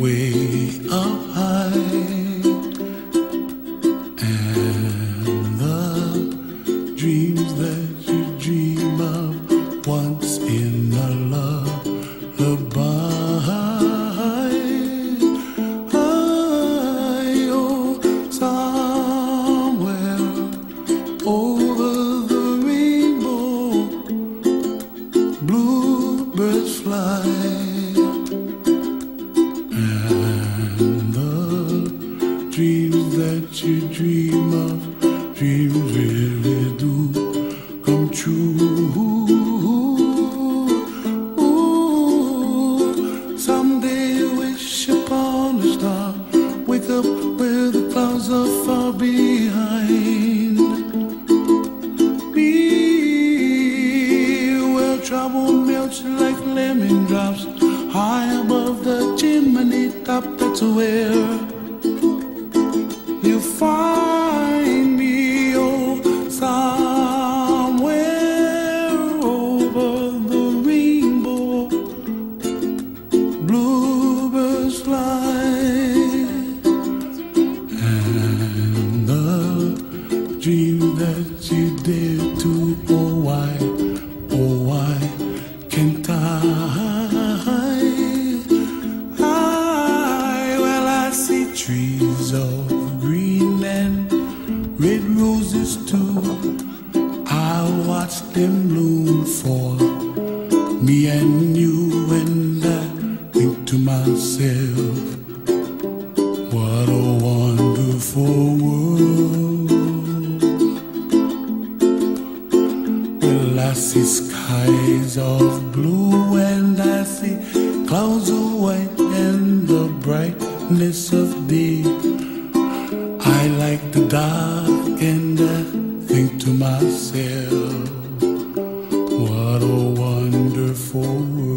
way up that you dream of, dreams really do come true. Someday wish upon a star, wake up where the clouds are far behind me, where trouble melts like lemon drops high above the chimney top. That's where Bluebirds fly, and the dream that you dare to, oh why, oh why can't I? I, well, I see trees of green and red roses too. I'll watch them bloom for me and you, I to myself, what a wonderful world. Well, I see skies of blue and I see clouds of white and the brightness of day. I like the dark and I think to myself, what a wonderful world.